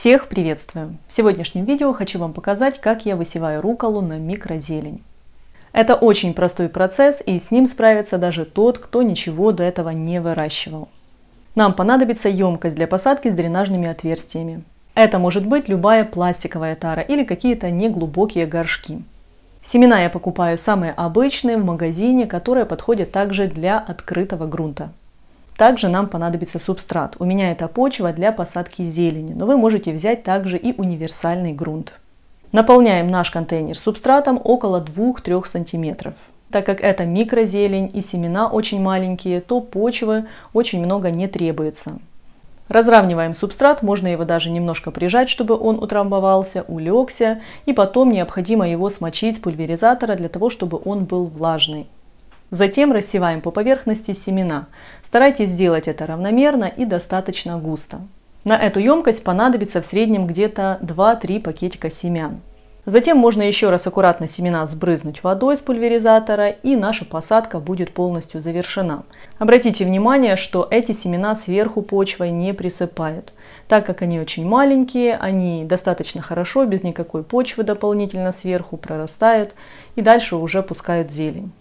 Всех приветствую! В сегодняшнем видео хочу вам показать, как я высеваю руколу на микрозелень. Это очень простой процесс и с ним справится даже тот, кто ничего до этого не выращивал. Нам понадобится емкость для посадки с дренажными отверстиями. Это может быть любая пластиковая тара или какие-то неглубокие горшки. Семена я покупаю самые обычные в магазине, которые подходят также для открытого грунта. Также нам понадобится субстрат. У меня это почва для посадки зелени, но вы можете взять также и универсальный грунт. Наполняем наш контейнер субстратом около 2-3 см. Так как это микрозелень и семена очень маленькие, то почвы очень много не требуется. Разравниваем субстрат, можно его даже немножко прижать, чтобы он утрамбовался, улегся, и потом необходимо его смочить с пульверизатора для того, чтобы он был влажный. Затем рассеваем по поверхности семена. Старайтесь сделать это равномерно и достаточно густо. На эту емкость понадобится в среднем где-то 2-3 пакетика семян. Затем можно еще раз аккуратно семена сбрызнуть водой с пульверизатора и наша посадка будет полностью завершена. Обратите внимание, что эти семена сверху почвой не присыпают. Так как они очень маленькие, они достаточно хорошо, без никакой почвы дополнительно сверху прорастают и дальше уже пускают зелень.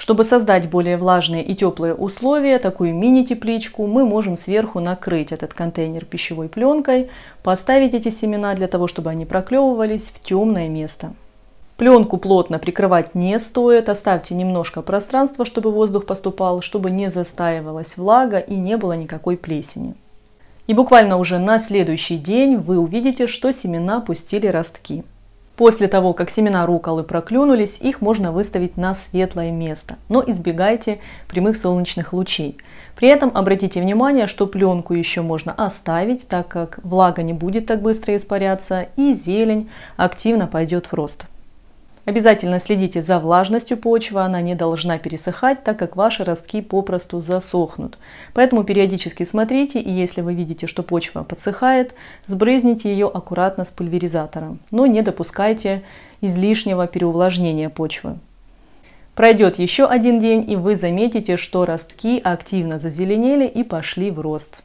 Чтобы создать более влажные и теплые условия, такую мини-тепличку, мы можем сверху накрыть этот контейнер пищевой пленкой, поставить эти семена для того, чтобы они проклевывались в темное место. Пленку плотно прикрывать не стоит, оставьте немножко пространства, чтобы воздух поступал, чтобы не застаивалась влага и не было никакой плесени. И буквально уже на следующий день вы увидите, что семена пустили ростки. После того, как семена руколы проклюнулись, их можно выставить на светлое место, но избегайте прямых солнечных лучей. При этом обратите внимание, что пленку еще можно оставить, так как влага не будет так быстро испаряться и зелень активно пойдет в рост. Обязательно следите за влажностью почвы, она не должна пересыхать, так как ваши ростки попросту засохнут. Поэтому периодически смотрите, и если вы видите, что почва подсыхает, сбрызните ее аккуратно с пульверизатором, но не допускайте излишнего переувлажнения почвы. Пройдет еще один день, и вы заметите, что ростки активно зазеленели и пошли в рост.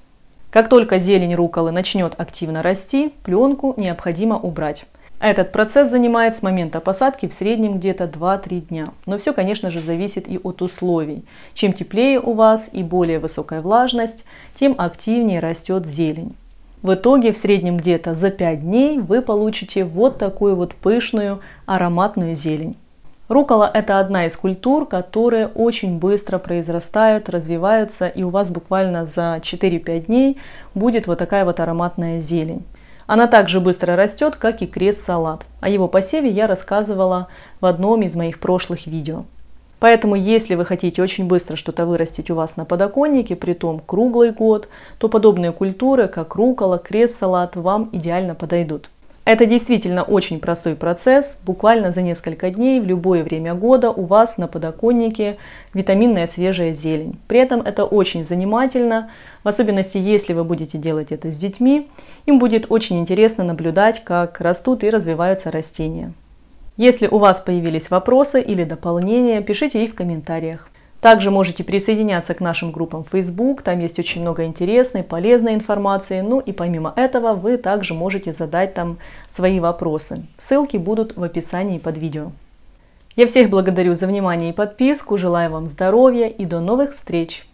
Как только зелень руколы начнет активно расти, пленку необходимо убрать. Этот процесс занимает с момента посадки в среднем где-то 2-3 дня. Но все, конечно же, зависит и от условий. Чем теплее у вас и более высокая влажность, тем активнее растет зелень. В итоге в среднем где-то за 5 дней вы получите вот такую вот пышную ароматную зелень. Рукола – это одна из культур, которые очень быстро произрастают, развиваются, и у вас буквально за 4-5 дней будет вот такая вот ароматная зелень. Она также быстро растет, как и крест-салат. О его посеве я рассказывала в одном из моих прошлых видео. Поэтому, если вы хотите очень быстро что-то вырастить у вас на подоконнике, при том круглый год, то подобные культуры, как рукола, крест-салат, вам идеально подойдут. Это действительно очень простой процесс. Буквально за несколько дней в любое время года у вас на подоконнике витаминная свежая зелень. При этом это очень занимательно, в особенности если вы будете делать это с детьми. Им будет очень интересно наблюдать, как растут и развиваются растения. Если у вас появились вопросы или дополнения, пишите их в комментариях. Также можете присоединяться к нашим группам в Facebook, там есть очень много интересной, полезной информации. Ну и помимо этого вы также можете задать там свои вопросы. Ссылки будут в описании под видео. Я всех благодарю за внимание и подписку, желаю вам здоровья и до новых встреч!